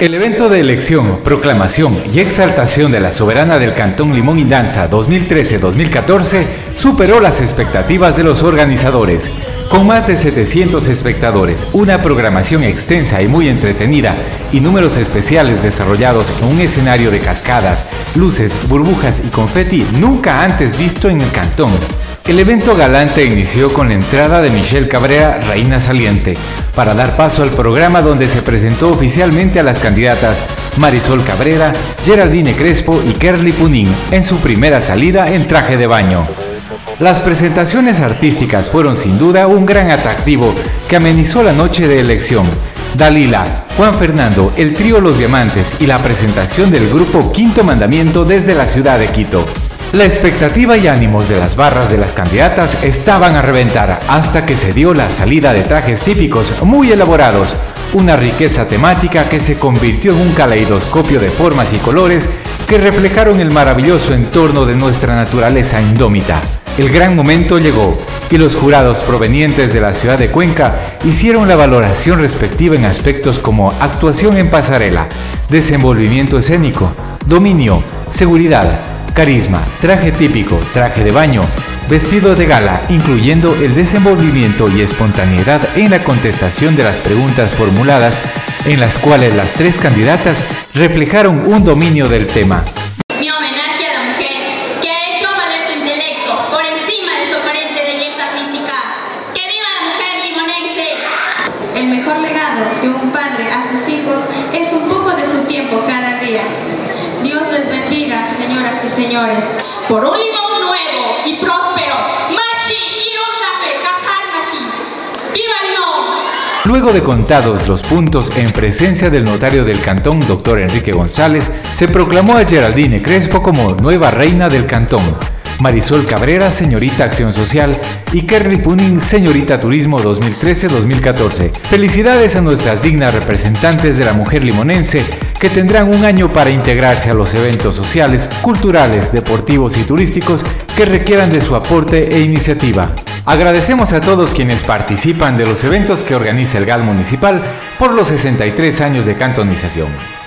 El evento de elección, proclamación y exaltación de la soberana del Cantón Limón y Danza 2013-2014 superó las expectativas de los organizadores. Con más de 700 espectadores, una programación extensa y muy entretenida y números especiales desarrollados en un escenario de cascadas, luces, burbujas y confeti nunca antes visto en el cantón. El evento galante inició con la entrada de Michelle Cabrera, reina saliente, para dar paso al programa donde se presentó oficialmente a las candidatas Marisol Cabrera, Geraldine Crespo y Kerly Punin en su primera salida en traje de baño. Las presentaciones artísticas fueron sin duda un gran atractivo que amenizó la noche de elección. Dalila, Juan Fernando, el trío Los Diamantes y la presentación del grupo Quinto Mandamiento desde la ciudad de Quito. La expectativa y ánimos de las barras de las candidatas estaban a reventar hasta que se dio la salida de trajes típicos muy elaborados, una riqueza temática que se convirtió en un caleidoscopio de formas y colores que reflejaron el maravilloso entorno de nuestra naturaleza indómita. El gran momento llegó y los jurados provenientes de la ciudad de Cuenca hicieron la valoración respectiva en aspectos como actuación en pasarela, desenvolvimiento escénico, dominio, seguridad, carisma, traje típico, traje de baño, vestido de gala, incluyendo el desenvolvimiento y espontaneidad en la contestación de las preguntas formuladas, en las cuales las tres candidatas reflejaron un dominio del tema. Mi homenaje a la mujer que ha hecho valer su intelecto por encima de su aparente belleza física. ¡Que viva la mujer limonense! El mejor legado de un padre a sus hijos es un poco de su tiempo cada día. Dios les bendiga, señoras señores. Por un limón nuevo y próspero, ¡Viva Limón! Luego de contados los puntos en presencia del notario del cantón, doctor Enrique González, se proclamó a Geraldine Crespo como nueva reina del cantón. Marisol Cabrera, señorita Acción Social, y Kerry Punin, señorita Turismo 2013-2014. Felicidades a nuestras dignas representantes de la mujer limonense que tendrán un año para integrarse a los eventos sociales, culturales, deportivos y turísticos que requieran de su aporte e iniciativa. Agradecemos a todos quienes participan de los eventos que organiza el GAL Municipal por los 63 años de cantonización.